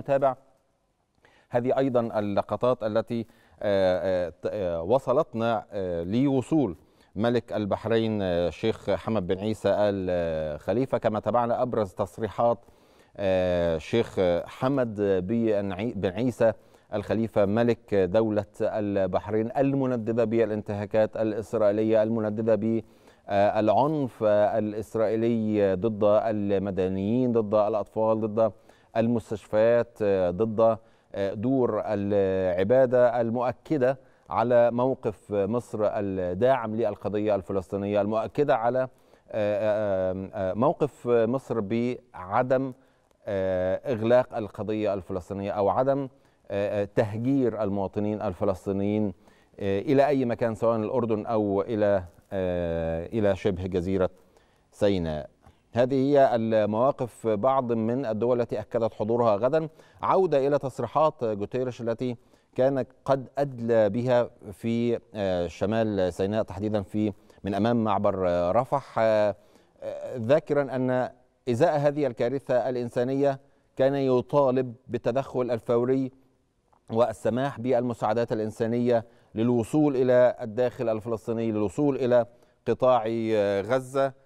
نتابع هذه أيضا اللقطات التي وصلتنا لوصول ملك البحرين الشيخ حمد بن عيسى ال خليفه كما تابعنا أبرز تصريحات الشيخ حمد بن عيسى الخليفة ملك دولة البحرين المنددة بالانتهاكات الإسرائيلية المنددة بالعنف الإسرائيلي ضد المدنيين ضد الأطفال ضد المستشفيات ضد دور العبادة المؤكدة على موقف مصر الداعم للقضية الفلسطينية المؤكدة على موقف مصر بعدم إغلاق القضية الفلسطينية أو عدم تهجير المواطنين الفلسطينيين إلى أي مكان سواء الأردن أو إلى إلى شبه جزيرة سيناء. هذه هي المواقف بعض من الدول التي أكدت حضورها غدا عودة إلى تصريحات جوتيريش التي كان قد أدلى بها في شمال سيناء تحديدا في من أمام معبر رفح. ذاكرا أن إزاء هذه الكارثة الإنسانية كان يطالب بالتدخل الفوري والسماح بالمساعدات الإنسانية للوصول إلى الداخل الفلسطيني للوصول إلى قطاع غزة.